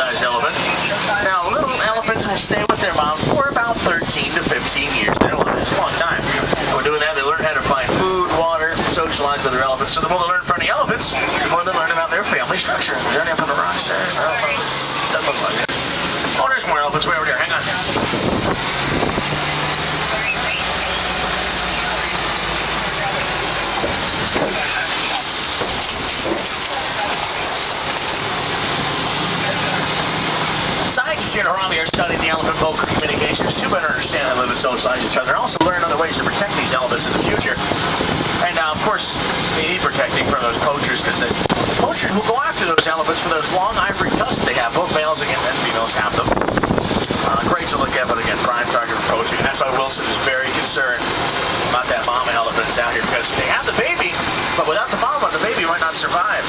social-sized elephant. Now, little elephants will stay with their mom for about 13 to 15 years. Their a long time. When doing that, they learn how to find food, water, socialize with other elephants. So the more they learn from the elephants, the more they learn about their family structure. They're up on the rocks there. Oh, there's more elephants way over there. Hang on. In Harambe are studying the elephant vocal communications to better understand how and socialize each other, and also learn other ways to protect these elephants in the future. And uh, of course, they need protecting from those poachers because the poachers will go after those elephants for those long ivory tusks they have. Both males and females have them. Uh, great to look at, but again, prime target for poaching. And that's why Wilson is very concerned about that mama elephant that's out here because they have the baby, but without the mama, the baby might not survive.